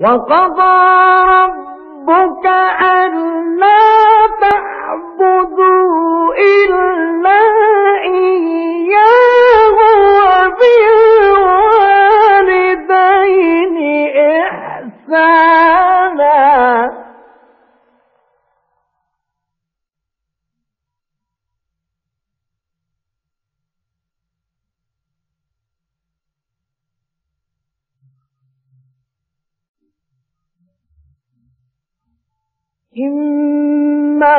وقضى ربك ألا إما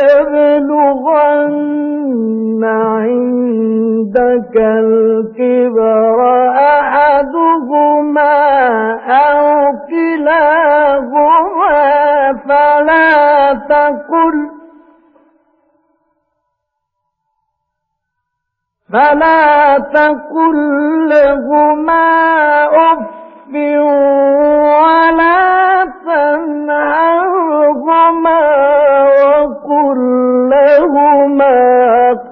يبلغن عندك الكبر أحدهما أو كلاهما فلا تقل فلا تقل لهما أف لهما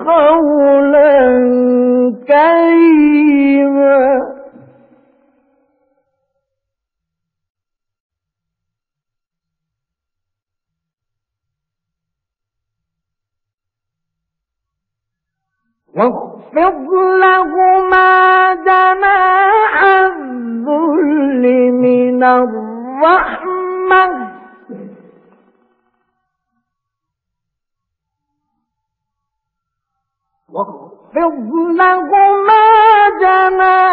قولا كريما. واخفض لهما جناح الذل من الرحمة. واخفض لهما جناح